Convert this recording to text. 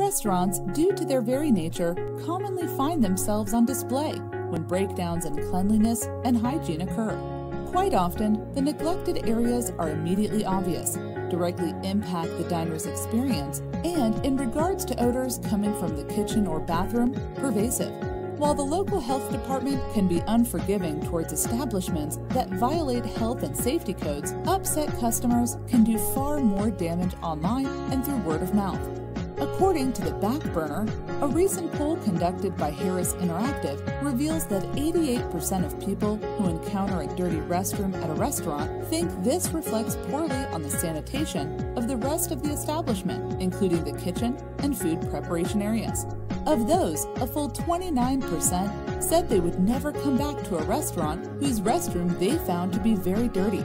Restaurants, due to their very nature, commonly find themselves on display when breakdowns in cleanliness and hygiene occur. Quite often, the neglected areas are immediately obvious, directly impact the diner's experience, and in regards to odors coming from the kitchen or bathroom, pervasive. While the local health department can be unforgiving towards establishments that violate health and safety codes, upset customers can do far more damage online and through word of mouth. According to the Back Burner, a recent poll conducted by Harris Interactive reveals that 88% of people who encounter a dirty restroom at a restaurant think this reflects poorly on the sanitation of the rest of the establishment, including the kitchen and food preparation areas. Of those, a full 29% said they would never come back to a restaurant whose restroom they found to be very dirty.